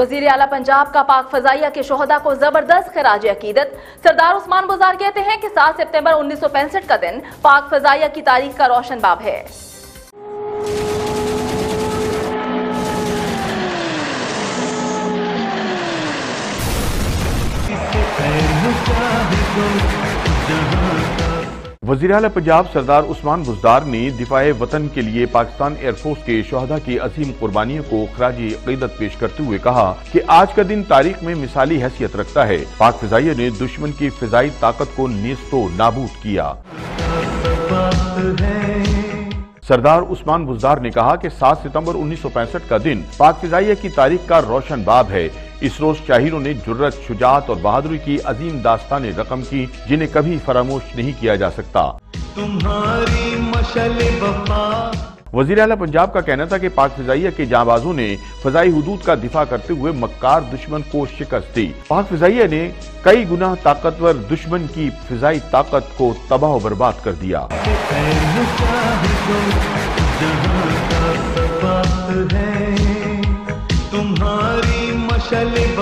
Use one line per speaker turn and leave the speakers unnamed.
वज़ीर अला पंजाब का पाक फजाइया के शहदा को ज़बरदस्त खराज अकीदत। सरदार उस्मान बुजार कहते हैं कि सात सितंबर उन्नीस सौ पैंसठ का दिन पाक फजाइया की तारीख का रोशन बाब है।
वज़ीर अल पंजाब सरदार उस्मान बुजदार ने दिफाए वतन के लिए पाकिस्तान एयरफोर्स के शहदा की अजीम कुर्बानियों को खराजी अकीदत पेश करते हुए कहा कि आज का दिन तारीख में मिसाली हैसियत रखता है। पाक फिजाइया ने दुश्मन की फिजाई ताकत को नेस्तो नाबूद किया। सरदार उस्मान बुजदार ने कहा कि 7 सितंबर 1965 का दिन पाक फिजाइया की तारीख का रोशन बाब है। इस रोज शाहिरों ने जुर्रत शुजात और बहादुरी की अजीम दास्तान रकम की जिन्हें कभी फरामोश नहीं किया जा सकता।
तुम्हारी मशल
वज़ीर अला पंजाब का कहना था कि पाक फिजाइया के जाबाजों ने फजाई हदूद का दिफा करते हुए मक्कार दुश्मन को शिकस्त दी। पाक फिजाइया ने कई गुना ताकतवर दुश्मन की फिजाई ताकत को तबाह बर्बाद कर दिया।
है। तुम्हारी मशल वफा